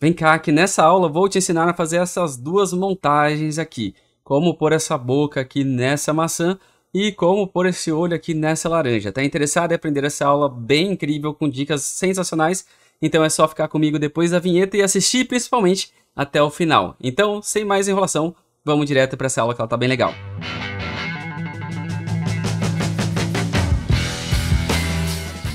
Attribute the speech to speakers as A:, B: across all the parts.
A: Vem cá que nessa aula vou te ensinar a fazer essas duas montagens aqui. Como pôr essa boca aqui nessa maçã e como pôr esse olho aqui nessa laranja. Tá interessado em aprender essa aula bem incrível com dicas sensacionais? Então é só ficar comigo depois da vinheta e assistir principalmente até o final. Então, sem mais enrolação, vamos direto para essa aula que ela tá bem legal.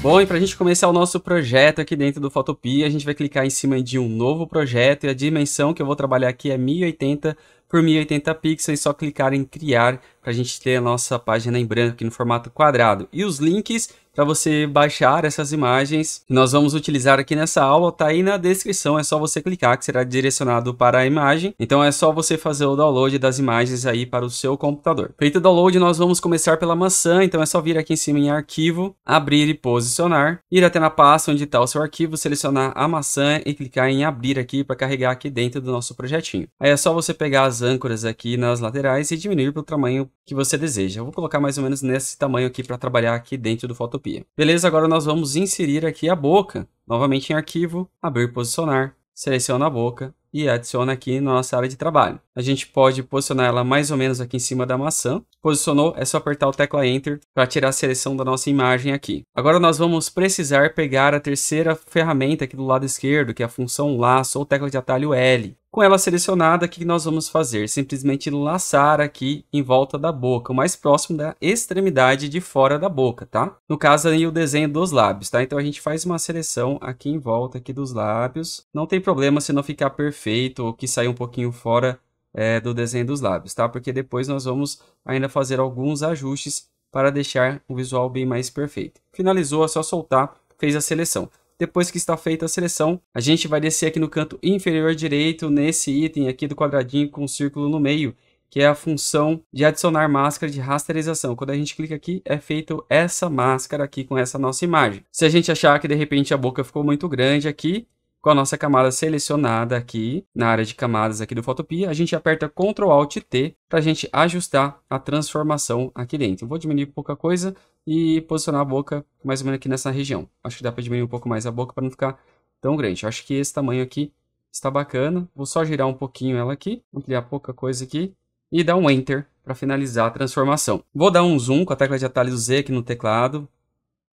A: Bom, e para a gente começar o nosso projeto aqui dentro do Photopia, a gente vai clicar em cima de um novo projeto e a dimensão que eu vou trabalhar aqui é 1080 por 1080 pixels, só clicar em criar para a gente ter a nossa página em branco aqui no formato quadrado. E os links para você baixar essas imagens que nós vamos utilizar aqui nessa aula, tá aí na descrição, é só você clicar que será direcionado para a imagem. Então é só você fazer o download das imagens aí para o seu computador. Feito o download, nós vamos começar pela maçã, então é só vir aqui em cima em arquivo, abrir e posicionar, ir até na pasta onde está o seu arquivo, selecionar a maçã e clicar em abrir aqui para carregar aqui dentro do nosso projetinho. Aí é só você pegar as âncoras aqui nas laterais e diminuir para o tamanho que você deseja. Eu vou colocar mais ou menos nesse tamanho aqui para trabalhar aqui dentro do Photopia. Beleza, agora nós vamos inserir aqui a boca. Novamente em arquivo, abrir posicionar, seleciona a boca e adiciona aqui na nossa área de trabalho. A gente pode posicionar ela mais ou menos aqui em cima da maçã. Posicionou, é só apertar o tecla Enter para tirar a seleção da nossa imagem aqui. Agora nós vamos precisar pegar a terceira ferramenta aqui do lado esquerdo, que é a função laço ou tecla de atalho L. Com ela selecionada, o que nós vamos fazer? Simplesmente laçar aqui em volta da boca, o mais próximo da extremidade de fora da boca, tá? No caso aí o desenho dos lábios, tá? Então a gente faz uma seleção aqui em volta aqui dos lábios. Não tem problema se não ficar perfeito ou que sair um pouquinho fora é, do desenho dos lábios, tá? Porque depois nós vamos ainda fazer alguns ajustes para deixar o visual bem mais perfeito. Finalizou, é só soltar, fez a seleção. Depois que está feita a seleção, a gente vai descer aqui no canto inferior direito, nesse item aqui do quadradinho com um círculo no meio, que é a função de adicionar máscara de rasterização. Quando a gente clica aqui, é feito essa máscara aqui com essa nossa imagem. Se a gente achar que de repente a boca ficou muito grande aqui, com a nossa camada selecionada aqui na área de camadas aqui do Photopia, a gente aperta Ctrl Alt T para a gente ajustar a transformação aqui dentro. Eu vou diminuir pouca coisa e posicionar a boca mais ou menos aqui nessa região. Acho que dá para diminuir um pouco mais a boca para não ficar tão grande. Acho que esse tamanho aqui está bacana. Vou só girar um pouquinho ela aqui, ampliar pouca coisa aqui e dar um Enter para finalizar a transformação. Vou dar um zoom com a tecla de atalho Z aqui no teclado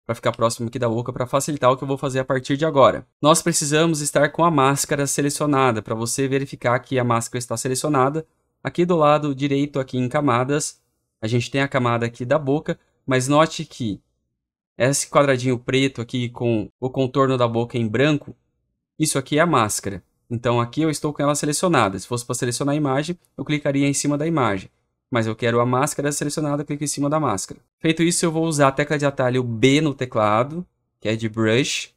A: para ficar próximo aqui da boca para facilitar o que eu vou fazer a partir de agora. Nós precisamos estar com a máscara selecionada para você verificar que a máscara está selecionada. Aqui do lado direito aqui em camadas, a gente tem a camada aqui da boca, mas note que esse quadradinho preto aqui com o contorno da boca em branco, isso aqui é a máscara. Então aqui eu estou com ela selecionada. Se fosse para selecionar a imagem, eu clicaria em cima da imagem mas eu quero a máscara selecionada, clico em cima da máscara. Feito isso, eu vou usar a tecla de atalho B no teclado, que é de Brush,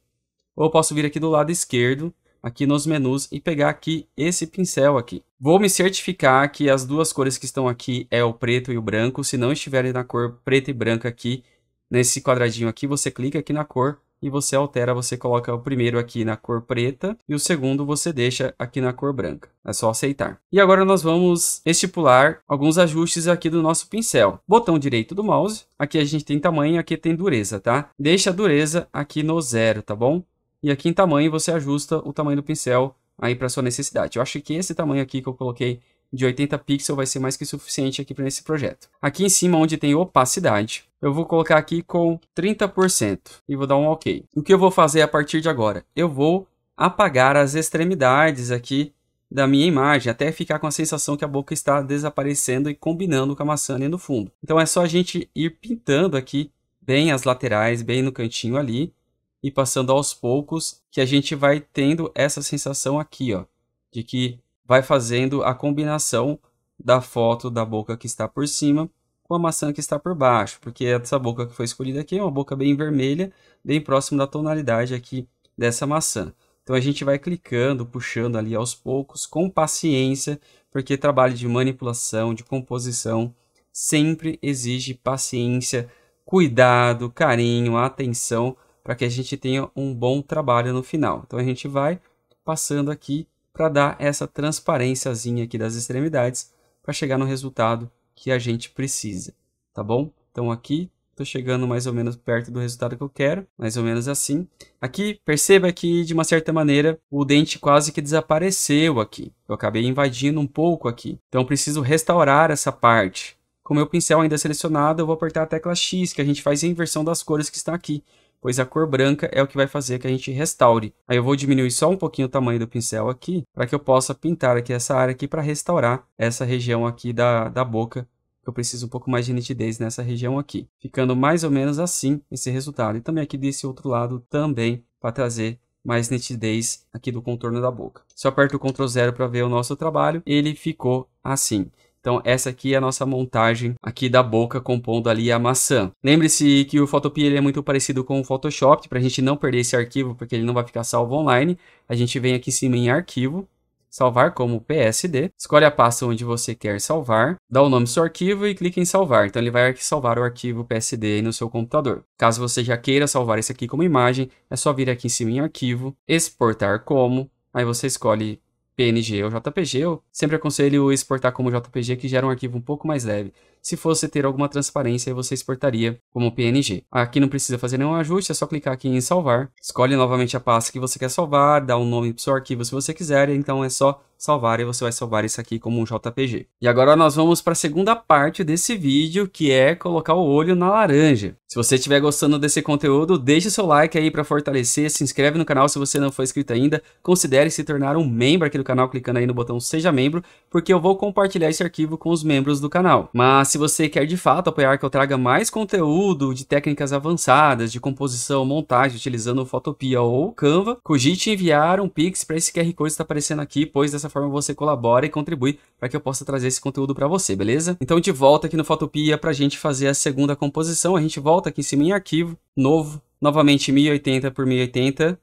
A: ou eu posso vir aqui do lado esquerdo, aqui nos menus, e pegar aqui esse pincel aqui. Vou me certificar que as duas cores que estão aqui é o preto e o branco, se não estiverem na cor preta e branca aqui, nesse quadradinho aqui, você clica aqui na cor e você altera, você coloca o primeiro aqui na cor preta e o segundo você deixa aqui na cor branca. É só aceitar. E agora nós vamos estipular alguns ajustes aqui do nosso pincel. Botão direito do mouse, aqui a gente tem tamanho, aqui tem dureza, tá? Deixa a dureza aqui no zero, tá bom? E aqui em tamanho você ajusta o tamanho do pincel aí para sua necessidade. Eu acho que esse tamanho aqui que eu coloquei de 80 pixels vai ser mais que suficiente aqui para esse projeto. Aqui em cima, onde tem opacidade, eu vou colocar aqui com 30% e vou dar um OK. O que eu vou fazer a partir de agora? Eu vou apagar as extremidades aqui da minha imagem, até ficar com a sensação que a boca está desaparecendo e combinando com a maçã ali no fundo. Então é só a gente ir pintando aqui bem as laterais, bem no cantinho ali, e passando aos poucos, que a gente vai tendo essa sensação aqui, ó, de que vai fazendo a combinação da foto da boca que está por cima com a maçã que está por baixo, porque essa boca que foi escolhida aqui é uma boca bem vermelha, bem próximo da tonalidade aqui dessa maçã. Então a gente vai clicando, puxando ali aos poucos, com paciência, porque trabalho de manipulação, de composição, sempre exige paciência, cuidado, carinho, atenção, para que a gente tenha um bom trabalho no final. Então a gente vai passando aqui para dar essa transparênciazinha aqui das extremidades para chegar no resultado que a gente precisa, tá bom? Então aqui Tô chegando mais ou menos perto do resultado que eu quero, mais ou menos assim. Aqui, perceba que de uma certa maneira o dente quase que desapareceu aqui. Eu acabei invadindo um pouco aqui. Então preciso restaurar essa parte. Com o meu pincel ainda selecionado, eu vou apertar a tecla X, que a gente faz a inversão das cores que está aqui pois a cor branca é o que vai fazer que a gente restaure. Aí eu vou diminuir só um pouquinho o tamanho do pincel aqui, para que eu possa pintar aqui essa área aqui para restaurar essa região aqui da, da boca, que eu preciso um pouco mais de nitidez nessa região aqui. Ficando mais ou menos assim esse resultado. E também aqui desse outro lado também, para trazer mais nitidez aqui do contorno da boca. Se eu aperto o Ctrl 0 para ver o nosso trabalho, ele ficou assim. Então essa aqui é a nossa montagem aqui da boca compondo ali a maçã. Lembre-se que o Photopea ele é muito parecido com o Photoshop, para a gente não perder esse arquivo, porque ele não vai ficar salvo online. A gente vem aqui em cima em arquivo, salvar como PSD, escolhe a pasta onde você quer salvar, dá o nome do seu arquivo e clica em salvar. Então ele vai salvar o arquivo PSD no seu computador. Caso você já queira salvar esse aqui como imagem, é só vir aqui em cima em arquivo, exportar como, aí você escolhe PNG ou JPG, eu sempre aconselho exportar como JPG que gera um arquivo um pouco mais leve. Se fosse ter alguma transparência, você exportaria como PNG. Aqui não precisa fazer nenhum ajuste, é só clicar aqui em salvar. Escolhe novamente a pasta que você quer salvar, dá um nome para o seu arquivo se você quiser, então é só salvar e você vai salvar isso aqui como um JPG. E agora nós vamos para a segunda parte desse vídeo, que é colocar o olho na laranja. Se você estiver gostando desse conteúdo, deixe seu like aí para fortalecer, se inscreve no canal se você não for inscrito ainda, considere se tornar um membro aqui do canal clicando aí no botão seja membro, porque eu vou compartilhar esse arquivo com os membros do canal. Mas se você quer de fato apoiar que eu traga mais conteúdo de técnicas avançadas de composição, montagem utilizando o Photopea ou Canva, cogite enviar um pix para esse QR Code que está aparecendo aqui, pois dessa forma você colabora e contribui para que eu possa trazer esse conteúdo para você, beleza? Então de volta aqui no Photopea para a gente fazer a segunda composição, a gente volta aqui em cima em arquivo, novo, novamente 1080 por 1080,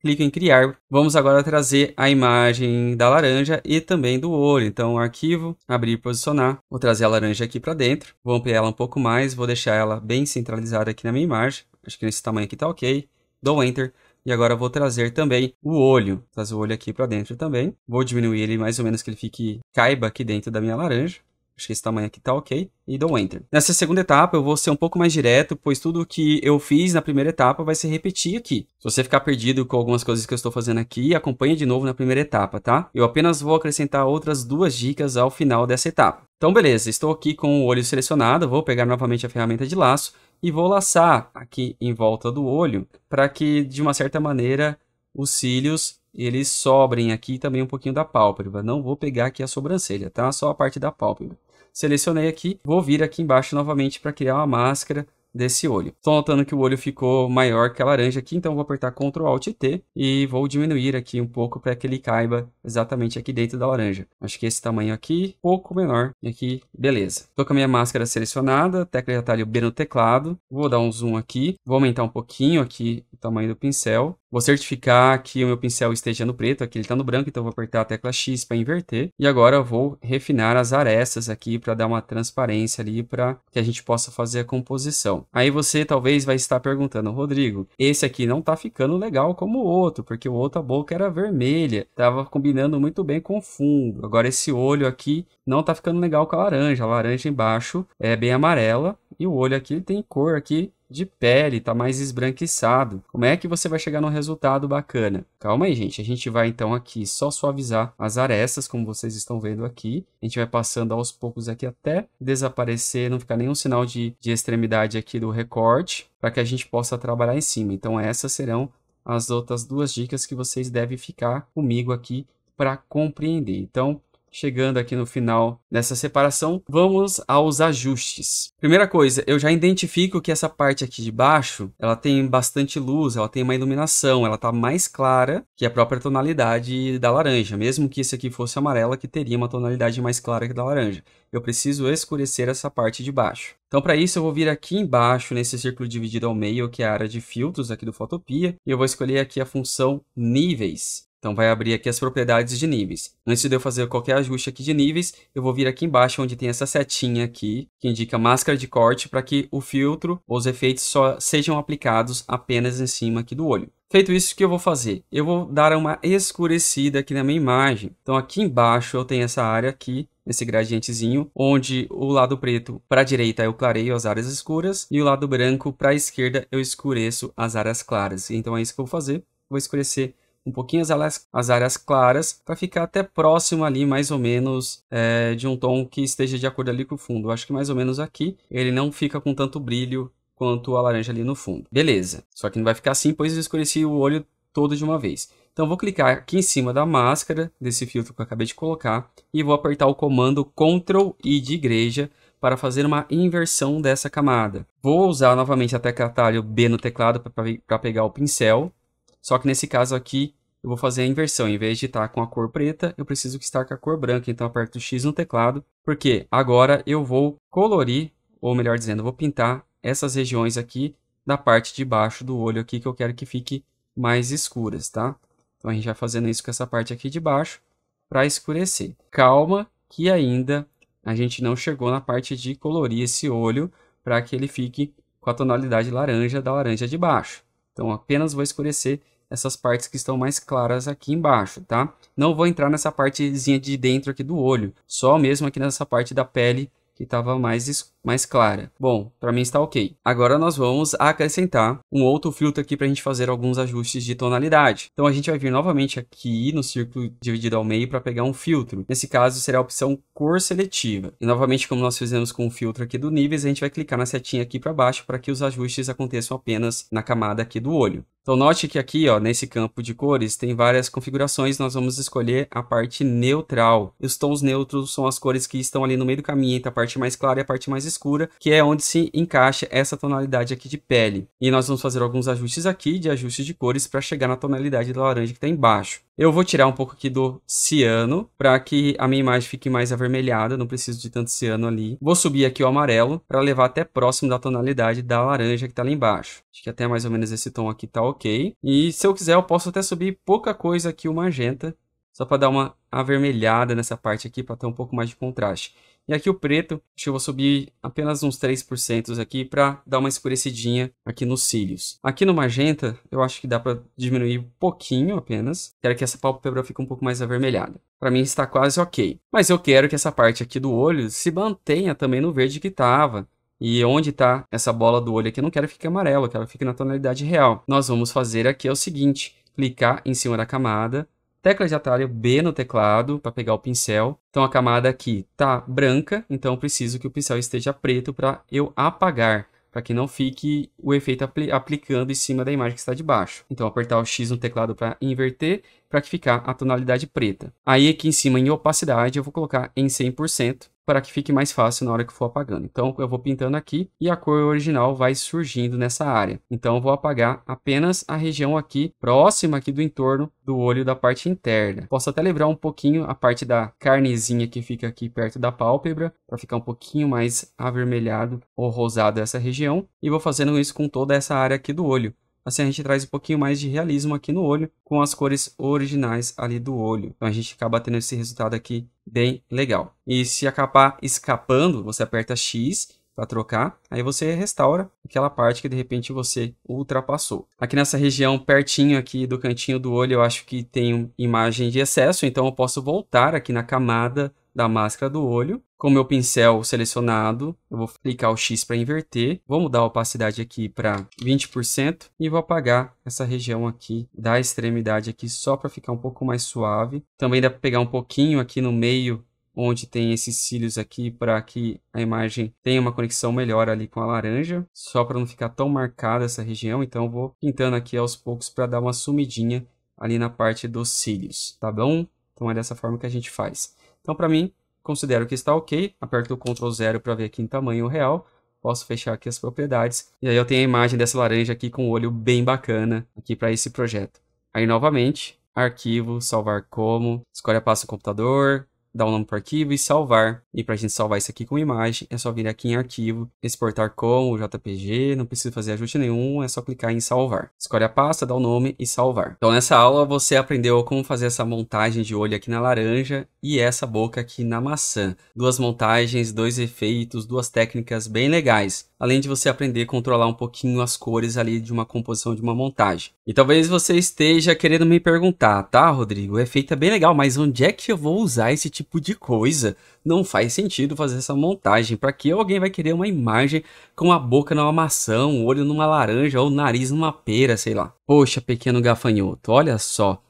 A: clica em criar. Vamos agora trazer a imagem da laranja e também do olho. Então, arquivo, abrir e posicionar. Vou trazer a laranja aqui para dentro. Vou ampliar ela um pouco mais, vou deixar ela bem centralizada aqui na minha imagem. Acho que nesse tamanho aqui tá ok. Dou Enter. E agora vou trazer também o olho, trazer o olho aqui para dentro também. Vou diminuir ele mais ou menos que ele fique, caiba aqui dentro da minha laranja. Acho que esse tamanho aqui tá ok. E dou Enter. Nessa segunda etapa eu vou ser um pouco mais direto, pois tudo que eu fiz na primeira etapa vai se repetir aqui. Se você ficar perdido com algumas coisas que eu estou fazendo aqui, acompanhe de novo na primeira etapa, tá? Eu apenas vou acrescentar outras duas dicas ao final dessa etapa. Então beleza, estou aqui com o olho selecionado, vou pegar novamente a ferramenta de laço e vou laçar aqui em volta do olho para que de uma certa maneira os cílios eles sobrem aqui também um pouquinho da pálpebra. Não vou pegar aqui a sobrancelha, tá? Só a parte da pálpebra. Selecionei aqui, vou vir aqui embaixo novamente para criar uma máscara desse olho. Estou notando que o olho ficou maior que a laranja aqui, então vou apertar Ctrl Alt T e vou diminuir aqui um pouco para que ele caiba exatamente aqui dentro da laranja. Acho que esse tamanho aqui, pouco menor, e aqui, beleza. Estou com a minha máscara selecionada, tecla de atalho B no teclado, vou dar um zoom aqui, vou aumentar um pouquinho aqui o tamanho do pincel, Vou certificar que o meu pincel esteja no preto, aqui ele está no branco, então vou apertar a tecla X para inverter. E agora vou refinar as arestas aqui para dar uma transparência ali para que a gente possa fazer a composição. Aí você talvez vai estar perguntando, Rodrigo, esse aqui não está ficando legal como o outro, porque o outro a boca era vermelha, estava combinando muito bem com o fundo. Agora esse olho aqui não está ficando legal com a laranja, a laranja embaixo é bem amarela e o olho aqui tem cor aqui de pele, tá mais esbranquiçado. Como é que você vai chegar num resultado bacana? Calma aí, gente. A gente vai então aqui só suavizar as arestas, como vocês estão vendo aqui. A gente vai passando aos poucos aqui até desaparecer, não ficar nenhum sinal de, de extremidade aqui do recorte, para que a gente possa trabalhar em cima. Então essas serão as outras duas dicas que vocês devem ficar comigo aqui para compreender. Então, chegando aqui no final dessa separação, vamos aos ajustes. Primeira coisa, eu já identifico que essa parte aqui de baixo, ela tem bastante luz, ela tem uma iluminação, ela está mais clara que a própria tonalidade da laranja, mesmo que esse aqui fosse amarela, que teria uma tonalidade mais clara que a da laranja. Eu preciso escurecer essa parte de baixo. Então, para isso, eu vou vir aqui embaixo, nesse círculo dividido ao meio, que é a área de filtros aqui do Photopea, e eu vou escolher aqui a função níveis. Então vai abrir aqui as propriedades de níveis. Antes de eu fazer qualquer ajuste aqui de níveis, eu vou vir aqui embaixo onde tem essa setinha aqui, que indica máscara de corte, para que o filtro ou os efeitos só sejam aplicados apenas em cima aqui do olho. Feito isso, o que eu vou fazer? Eu vou dar uma escurecida aqui na minha imagem. Então aqui embaixo eu tenho essa área aqui, esse gradientezinho, onde o lado preto para a direita eu clareio as áreas escuras e o lado branco para a esquerda eu escureço as áreas claras. Então é isso que eu vou fazer. Vou escurecer um pouquinho as áreas, as áreas claras para ficar até próximo ali, mais ou menos, é, de um tom que esteja de acordo ali com o fundo. Eu acho que mais ou menos aqui ele não fica com tanto brilho quanto a laranja ali no fundo. Beleza, só que não vai ficar assim, pois eu escureci o olho todo de uma vez. Então vou clicar aqui em cima da máscara desse filtro que eu acabei de colocar e vou apertar o comando Ctrl I de igreja para fazer uma inversão dessa camada. Vou usar novamente a tecla atalho B no teclado para pegar o pincel, só que nesse caso aqui eu vou fazer a inversão. Em vez de estar com a cor preta, eu preciso que estar com a cor branca. Então aperto X no teclado, porque agora eu vou colorir, ou melhor dizendo, vou pintar essas regiões aqui da parte de baixo do olho aqui que eu quero que fique mais escuras, tá? Então a gente vai fazendo isso com essa parte aqui de baixo para escurecer. Calma que ainda a gente não chegou na parte de colorir esse olho para que ele fique com a tonalidade laranja da laranja de baixo. Então apenas vou escurecer essas partes que estão mais claras aqui embaixo, tá? Não vou entrar nessa partezinha de dentro aqui do olho, só mesmo aqui nessa parte da pele que estava mais, mais clara. Bom, para mim está ok. Agora nós vamos acrescentar um outro filtro aqui para a gente fazer alguns ajustes de tonalidade. Então a gente vai vir novamente aqui no círculo dividido ao meio para pegar um filtro. Nesse caso será a opção cor seletiva. E novamente como nós fizemos com o filtro aqui do níveis, a gente vai clicar na setinha aqui para baixo para que os ajustes aconteçam apenas na camada aqui do olho. Então note que aqui, ó, nesse campo de cores, tem várias configurações, nós vamos escolher a parte neutral. Os tons neutros são as cores que estão ali no meio do caminho entre a parte mais clara e a parte mais escura, que é onde se encaixa essa tonalidade aqui de pele. E nós vamos fazer alguns ajustes aqui, de ajustes de cores, para chegar na tonalidade do laranja que está embaixo. Eu vou tirar um pouco aqui do ciano, para que a minha imagem fique mais avermelhada, não preciso de tanto ciano ali. Vou subir aqui o amarelo, para levar até próximo da tonalidade da laranja que está ali embaixo. Acho que até mais ou menos esse tom aqui tá ok. E se eu quiser, eu posso até subir pouca coisa aqui o magenta, só para dar uma avermelhada nessa parte aqui, para ter um pouco mais de contraste. E aqui o preto, acho que eu vou subir apenas uns 3% aqui para dar uma escurecidinha aqui nos cílios. Aqui no magenta, eu acho que dá para diminuir um pouquinho apenas. Quero que essa pálpebra fique um pouco mais avermelhada. Para mim está quase ok. Mas eu quero que essa parte aqui do olho se mantenha também no verde que estava. E onde está essa bola do olho aqui, eu não quero que fique amarelo, eu quero que fique na tonalidade real. Nós vamos fazer aqui é o seguinte, clicar em cima da camada, tecla de atalho B no teclado para pegar o pincel. Então a camada aqui está branca, então preciso que o pincel esteja preto para eu apagar, para que não fique o efeito apl aplicando em cima da imagem que está de baixo. Então apertar o X no teclado para inverter, para que ficar a tonalidade preta. Aí aqui em cima em opacidade eu vou colocar em 100%, para que fique mais fácil na hora que for apagando. Então eu vou pintando aqui e a cor original vai surgindo nessa área. Então eu vou apagar apenas a região aqui próxima aqui do entorno do olho da parte interna. Posso até lembrar um pouquinho a parte da carnezinha que fica aqui perto da pálpebra para ficar um pouquinho mais avermelhado ou rosado essa região e vou fazendo isso com toda essa área aqui do olho. Assim a gente traz um pouquinho mais de realismo aqui no olho, com as cores originais ali do olho. Então a gente acaba tendo esse resultado aqui bem legal. E se acabar escapando, você aperta X para trocar, aí você restaura aquela parte que de repente você ultrapassou. Aqui nessa região pertinho aqui do cantinho do olho, eu acho que tem imagem de excesso, então eu posso voltar aqui na camada da máscara do olho. Com o meu pincel selecionado, eu vou clicar o X para inverter. Vou mudar a opacidade aqui para 20% e vou apagar essa região aqui da extremidade aqui só para ficar um pouco mais suave. Também dá para pegar um pouquinho aqui no meio onde tem esses cílios aqui para que a imagem tenha uma conexão melhor ali com a laranja, só para não ficar tão marcada essa região, então vou pintando aqui aos poucos para dar uma sumidinha ali na parte dos cílios, tá bom? Então é dessa forma que a gente faz. Então, para mim, considero que está ok. Aperto o Ctrl 0 para ver aqui em tamanho real. Posso fechar aqui as propriedades. E aí eu tenho a imagem dessa laranja aqui com o olho bem bacana aqui para esse projeto. Aí, novamente, arquivo, salvar como, escolhe a pasta no computador, dar um nome para o arquivo e salvar. E para a gente salvar isso aqui com imagem, é só vir aqui em arquivo, exportar como JPG, não precisa fazer ajuste nenhum, é só clicar em salvar. Escolhe a pasta, dá o nome e salvar. Então nessa aula você aprendeu como fazer essa montagem de olho aqui na laranja e essa boca aqui na maçã. Duas montagens, dois efeitos, duas técnicas bem legais. Além de você aprender a controlar um pouquinho as cores ali de uma composição de uma montagem. E talvez você esteja querendo me perguntar, tá, Rodrigo? O efeito é bem legal, mas onde é que eu vou usar esse tipo de coisa? Não faz sentido fazer essa montagem. Para que alguém vai querer uma imagem com a boca numa maçã, um olho numa laranja ou o nariz numa pera, sei lá? Poxa, pequeno gafanhoto, olha só.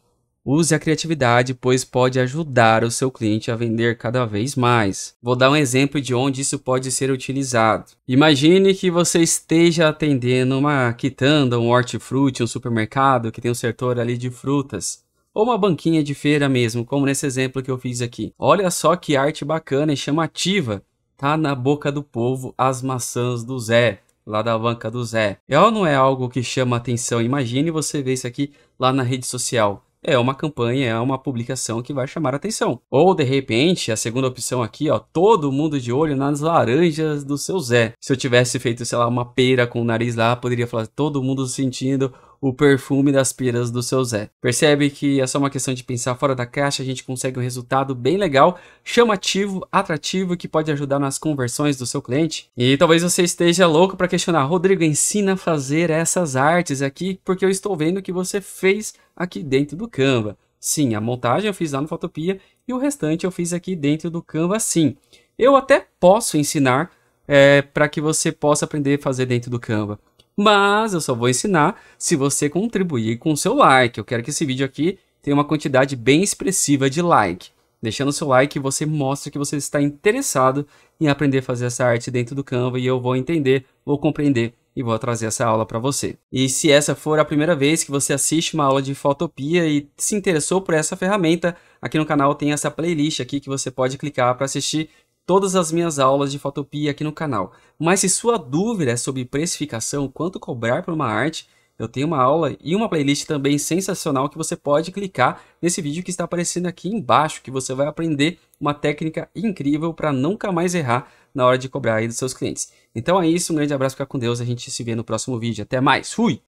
A: Use a criatividade, pois pode ajudar o seu cliente a vender cada vez mais. Vou dar um exemplo de onde isso pode ser utilizado. Imagine que você esteja atendendo uma quitanda, um hortifruti, um supermercado que tem um setor ali de frutas. Ou uma banquinha de feira mesmo, como nesse exemplo que eu fiz aqui. Olha só que arte bacana e chamativa. Tá na boca do povo as maçãs do Zé, lá da banca do Zé. É ou não é algo que chama atenção? Imagine você ver isso aqui lá na rede social é uma campanha, é uma publicação que vai chamar atenção. Ou de repente, a segunda opção aqui, ó, todo mundo de olho nas laranjas do seu Zé. Se eu tivesse feito, sei lá, uma pera com o nariz lá, poderia falar todo mundo sentindo o perfume das peras do seu Zé. Percebe que é só uma questão de pensar fora da caixa, a gente consegue um resultado bem legal, chamativo, atrativo, que pode ajudar nas conversões do seu cliente. E talvez você esteja louco para questionar, Rodrigo, ensina a fazer essas artes aqui, porque eu estou vendo que você fez aqui dentro do Canva. Sim, a montagem eu fiz lá no Fotopia e o restante eu fiz aqui dentro do Canva sim. Eu até posso ensinar é, para que você possa aprender a fazer dentro do Canva. Mas eu só vou ensinar se você contribuir com o seu like. Eu quero que esse vídeo aqui tenha uma quantidade bem expressiva de like. Deixando seu like, você mostra que você está interessado em aprender a fazer essa arte dentro do Canva e eu vou entender, vou compreender e vou trazer essa aula para você. E se essa for a primeira vez que você assiste uma aula de Fotopia e se interessou por essa ferramenta, aqui no canal tem essa playlist aqui que você pode clicar para assistir todas as minhas aulas de Fotopia aqui no canal. Mas se sua dúvida é sobre precificação, quanto cobrar por uma arte, eu tenho uma aula e uma playlist também sensacional que você pode clicar nesse vídeo que está aparecendo aqui embaixo, que você vai aprender uma técnica incrível para nunca mais errar na hora de cobrar aí dos seus clientes. Então é isso, um grande abraço, fica com Deus, a gente se vê no próximo vídeo. Até mais, fui!